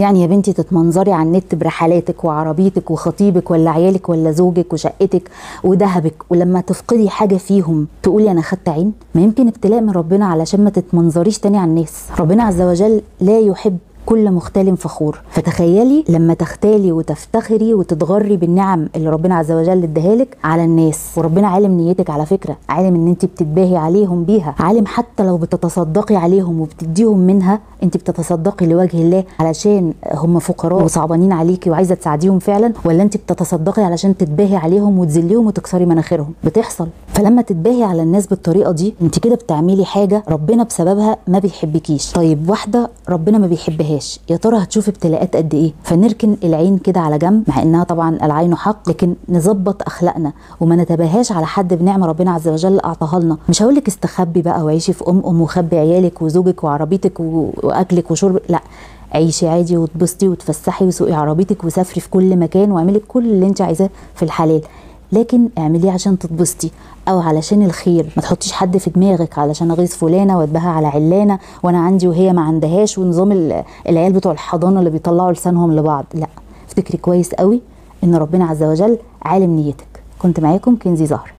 يعني يا بنتي تتمنظري على النت برحلاتك وعربيتك وخطيبك ولا عيالك ولا زوجك وشقتك وذهبك ولما تفقدي حاجة فيهم تقولي أنا خدت عين؟ ما يمكن ابتلاء من ربنا علشان ما تتمنظريش تاني على الناس. ربنا عز وجل لا يحب كل مختال فخور. فتخيلي لما تختالي وتفتخري وتتغري بالنعم اللي ربنا عز وجل اداها لك على الناس. وربنا عالم نيتك على فكرة عالم إن انت بتتباهي عليهم بيها. عالم حتى لو بتتصدقي عليهم وبتديهم منها انت بتتصدقي لوجه الله علشان هم فقراء وصعبانين عليكي وعايزة تساعديهم فعلا ولا انت بتتصدقي علشان تتباهي عليهم وتذليهم وتكسري مناخيرهم؟ بتحصل. فلما تتباهي على الناس بالطريقة دي انت كده بتعملي حاجة ربنا بسببها ما بيحبكيش. طيب واحدة ربنا ما بيحبهاش. يا ترى هتشوفي ابتلاءات قد إيه؟ فنركن العين كده على جنب مع إنها طبعا العين حق لكن نظبط أخلاقنا. وما نتباهاش على حد بنعمة ربنا عز وجل أعطاها لنا. مش هقول لك استخبي بقى وعيشي في أم أم وخبي عيالك وزوجك وعربيتك وأكلك وشرب. لا عيشي عادي وتبسطي وتفسحي وسوقي عربيتك وسافري في كل مكان واعملي كل اللي انت عايزاه في الحلال. لكن اعمليه عشان تتبسطي أو علشان الخير. ما تحطيش حد في دماغك علشان اغيظ فلانة واتباهى على علانة وأنا عندي وهي ما عندهاش ونظام ال- العيال بتوع الحضانة اللي بيطلعوا لسانهم لبعض. لا افتكري كويس قوي ان ربنا عز وجل عالم نيتك. كنت معاكم كنزي زهر